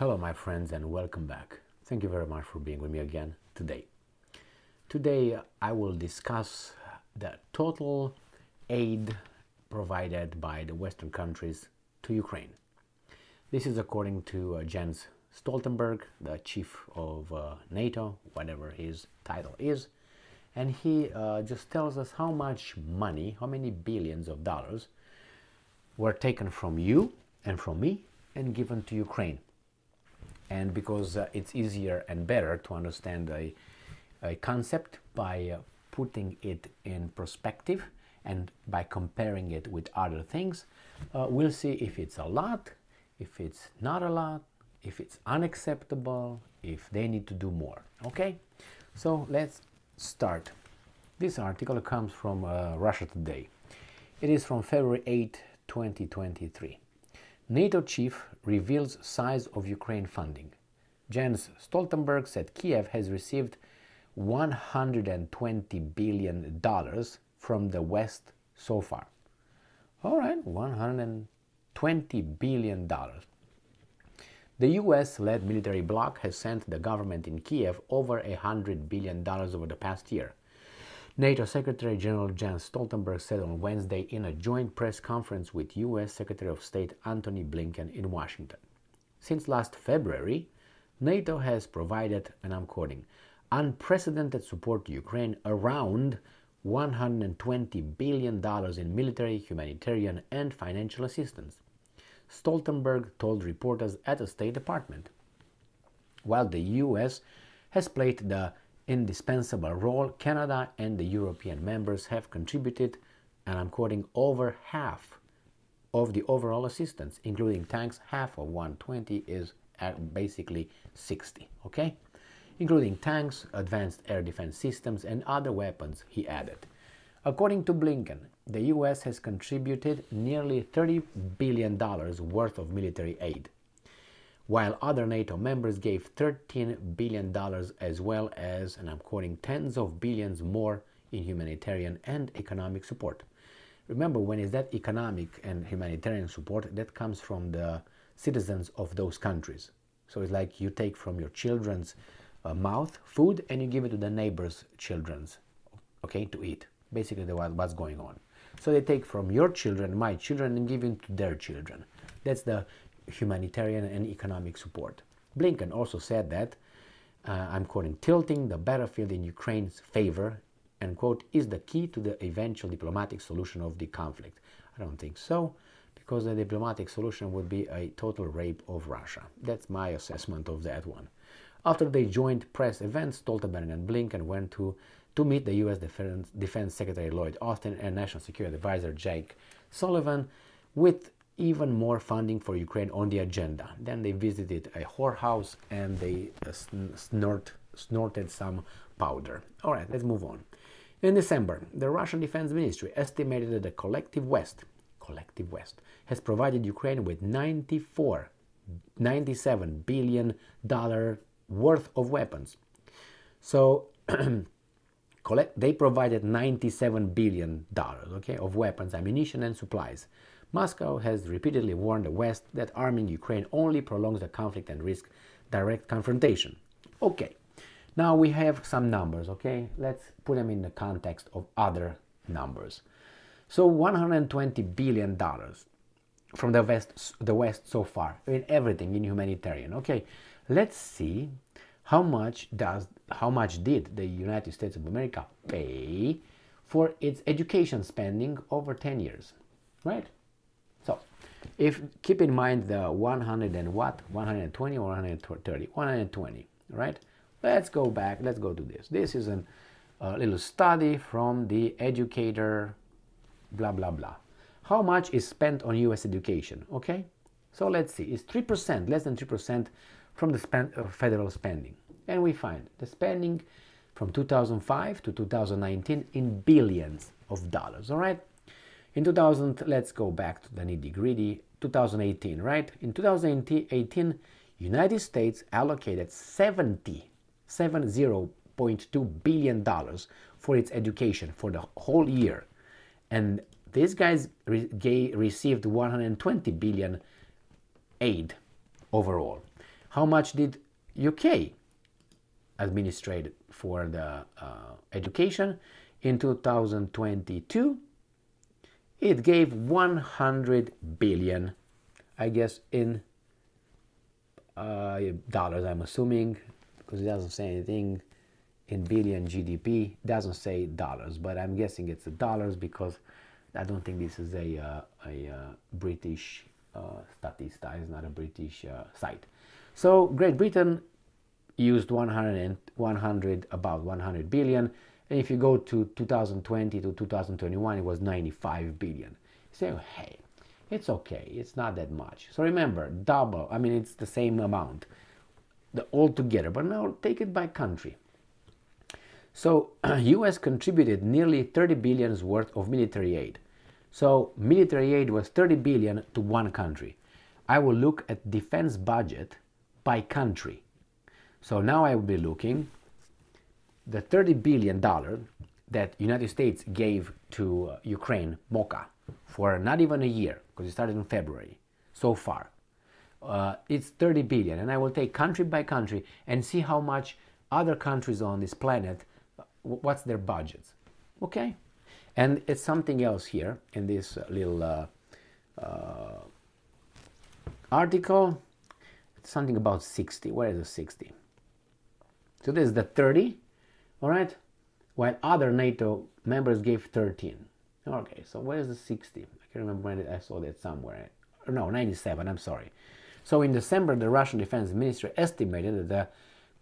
Hello, my friends, and welcome back. Thank you very much for being with me again today. Today, I will discuss the total aid provided by the Western countries to Ukraine. This is according to uh, Jens Stoltenberg, the chief of uh, NATO, whatever his title is, and he uh, just tells us how much money, how many billions of dollars were taken from you and from me and given to Ukraine. And because uh, it's easier and better to understand a, a concept by uh, putting it in perspective and by comparing it with other things, uh, we'll see if it's a lot, if it's not a lot, if it's unacceptable, if they need to do more. Okay? So let's start. This article comes from uh, Russia Today. It is from February 8, 2023. NATO chief reveals size of Ukraine funding. Jens Stoltenberg said Kiev has received 120 billion dollars from the West so far. All right, 120 billion dollars. The US-led military bloc has sent the government in Kiev over a hundred billion dollars over the past year. NATO Secretary General Jens Stoltenberg said on Wednesday in a joint press conference with US Secretary of State Antony Blinken in Washington. Since last February, NATO has provided, and I'm quoting, unprecedented support to Ukraine around $120 billion in military, humanitarian, and financial assistance. Stoltenberg told reporters at the State Department. While the US has played the indispensable role, Canada and the European members have contributed, and I'm quoting, over half of the overall assistance, including tanks. Half of 120 is basically 60, okay? Including tanks, advanced air defense systems, and other weapons, he added. According to Blinken, the US has contributed nearly $30 billion worth of military aid while other NATO members gave $13 billion as well as, and I'm quoting, tens of billions more in humanitarian and economic support. Remember, when is that economic and humanitarian support, that comes from the citizens of those countries. So it's like you take from your children's uh, mouth food and you give it to the neighbor's children's, okay, to eat. Basically, the, what's going on. So they take from your children, my children, and give it to their children. That's the humanitarian and economic support. Blinken also said that, uh, I'm quoting, tilting the battlefield in Ukraine's favor, and quote, is the key to the eventual diplomatic solution of the conflict. I don't think so, because the diplomatic solution would be a total rape of Russia. That's my assessment of that one. After the joint press event, Stoltenberg and Blinken went to, to meet the U.S. Defense, Defense Secretary Lloyd Austin and National Security Advisor Jake Sullivan with even more funding for Ukraine on the agenda. Then they visited a whorehouse and they uh, snort, snorted some powder. All right, let's move on. In December, the Russian Defense Ministry estimated that the collective West, collective West, has provided Ukraine with 94, 97 billion dollar worth of weapons. So they provided 97 billion dollars, okay, of weapons, ammunition, and supplies. Moscow has repeatedly warned the West that arming Ukraine only prolongs the conflict and risks direct confrontation. Okay, now we have some numbers, okay? Let's put them in the context of other numbers. So 120 billion dollars from the West, the West so far in everything in humanitarian. Okay, let's see how much does how much did the United States of America pay for its education spending over 10 years, right? So if keep in mind the 100 and what? 120 or 130 120 right? Let's go back let's go to this. This is a little study from the educator blah blah blah. How much is spent on us education? Okay? So let's see. It's 3% less than 3% from the spend, uh, federal spending. And we find the spending from 2005 to 2019 in billions of dollars all right in 2000, let's go back to the nitty gritty, 2018, right? In 2018, United States allocated 70, 70.2 billion dollars for its education for the whole year. And these guys re- received 120 billion aid overall. How much did UK administrate for the uh, education in 2022? It gave 100 billion, I guess, in uh, dollars, I'm assuming, because it doesn't say anything in billion GDP, it doesn't say dollars, but I'm guessing it's dollars because I don't think this is a, uh, a uh, British uh, Statista, it's not a British uh, site. So Great Britain used 100, and 100, about 100 billion, and if you go to 2020 to 2021, it was 95 billion. Oh, hey, it's okay, it's not that much. So remember, double, I mean, it's the same amount the, all together, but now take it by country. So US contributed nearly 30 billions worth of military aid. So military aid was 30 billion to one country. I will look at defense budget by country. So now I will be looking the 30 billion dollar that United States gave to uh, Ukraine, MOCA, for not even a year, because it started in February, so far. Uh, it's 30 billion, and I will take country by country and see how much other countries on this planet what's their budgets. Okay? And it's something else here in this little uh, uh, article. It's something about 60 where is the 60 so this is the 30 all right while other nato members gave 13 okay so where's the 60 i can't remember when i saw that somewhere no 97 i'm sorry so in december the russian defense ministry estimated that the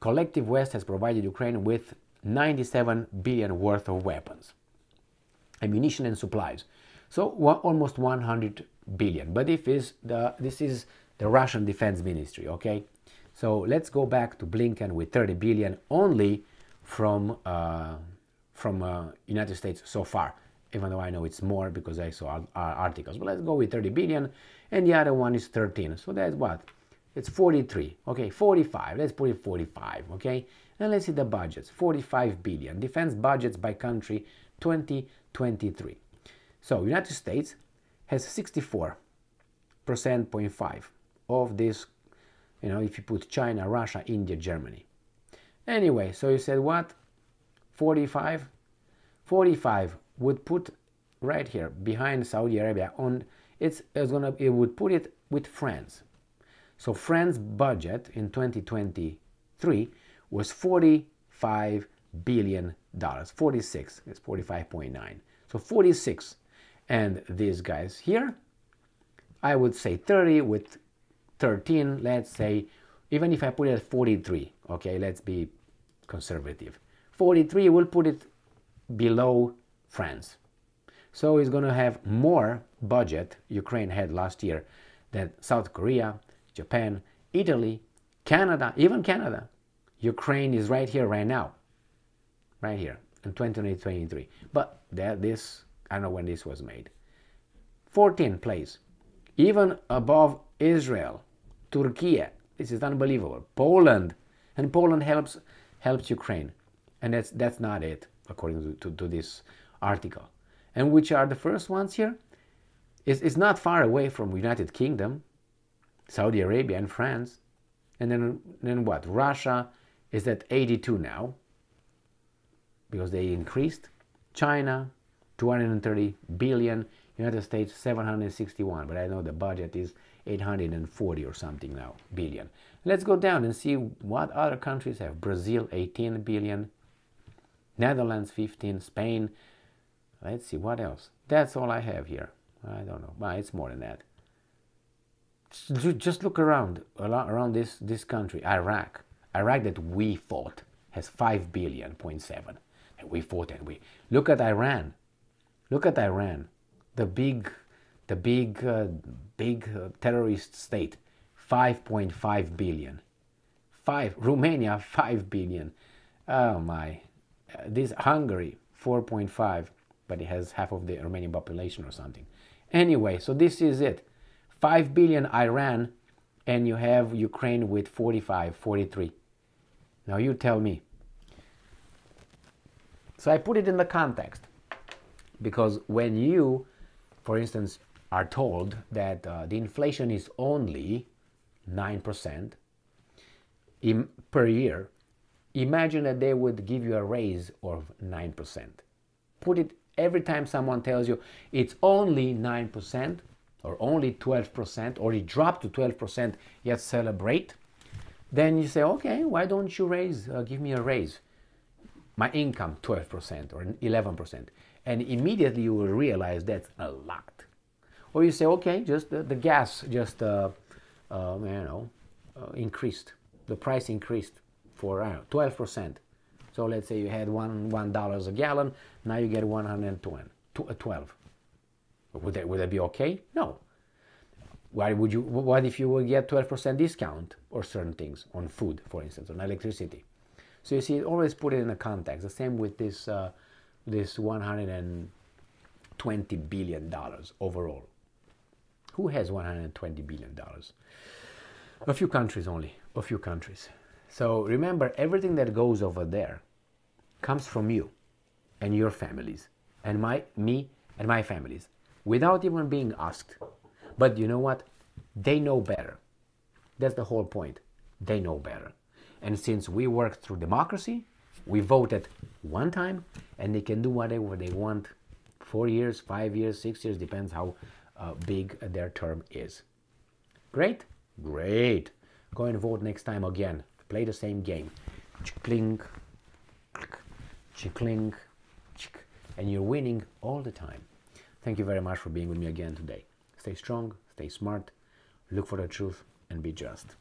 collective west has provided ukraine with 97 billion worth of weapons, ammunition and supplies. So almost 100 billion. But if is the this is the Russian Defense Ministry, okay? So let's go back to Blinken with 30 billion only from uh, from uh, United States so far. Even though I know it's more because I saw articles, but let's go with 30 billion, and the other one is 13. So that's what it's 43. Okay, 45. Let's put it 45. Okay, and let's see the budgets 45 billion. Defense budgets by country 2023. So, United States has 64 percent, 0.5 of this, you know, if you put China, Russia, India, Germany. Anyway, so you said what? 45? 45 would put right here behind Saudi Arabia on it's, it's gonna it would put it with France so France budget in 2023 was 45 billion dollars. 46, it's 45.9. So 46. And these guys here, I would say 30 with 13, let's say, even if I put it at 43, okay, let's be conservative. 43 will put it below France. So it's going to have more budget Ukraine had last year than South Korea, Japan, Italy, Canada, even Canada. Ukraine is right here, right now. Right here in 2023. But that this, I don't know when this was made. 14 place. Even above Israel, Turkey. This is unbelievable. Poland. And Poland helps helps Ukraine. And that's that's not it, according to, to, to this article. And which are the first ones here? It's, it's not far away from United Kingdom. Saudi Arabia and France. And then, then what? Russia is at 82 now because they increased. China, 230 billion. United States, 761. But I know the budget is 840 or something now, billion. Let's go down and see what other countries have. Brazil, 18 billion. Netherlands, 15. Spain. Let's see, what else? That's all I have here. I don't know. Well, it's more than that just look around around this this country, Iraq. Iraq that we fought has five billion point seven, and we fought and we look at Iran. Look at Iran, the big, the big, uh, big uh, terrorist state, five point five billion. Five Romania five billion. Oh my, uh, this Hungary four point five, but it has half of the Romanian population or something. Anyway, so this is it 5 billion Iran and you have Ukraine with 45, 43. Now you tell me. So I put it in the context because when you, for instance, are told that uh, the inflation is only 9%, per year, imagine that they would give you a raise of 9%. Put it every time someone tells you it's only 9% or only 12% or it dropped to 12%, yet celebrate. Then you say, okay, why don't you raise, uh, give me a raise? My income 12% or 11%. And immediately you will realize that's a lot. Or you say, okay, just the, the gas just, uh, uh, you know, uh, increased. The price increased for, I don't know, 12%. So let's say you had one one dollars a gallon, now you get 112. Uh, would that would that be okay? No. Why would you? What if you would get 12% discount or certain things on food, for instance, on electricity? So you see, always put it in a context. The same with this uh, this 120 billion dollars overall. Who has 120 billion dollars? A few countries only. A few countries. So remember, everything that goes over there comes from you and your families and my me and my families without even being asked. But you know what? They know better. That's the whole point. They know better. And since we work through democracy, we voted one time and they can do whatever they want four years, five years, six years, depends how uh, big their term is. Great? Great. Go and vote next time again play the same game. Clink, clink, and you're winning all the time. Thank you very much for being with me again today. Stay strong, stay smart, look for the truth, and be just.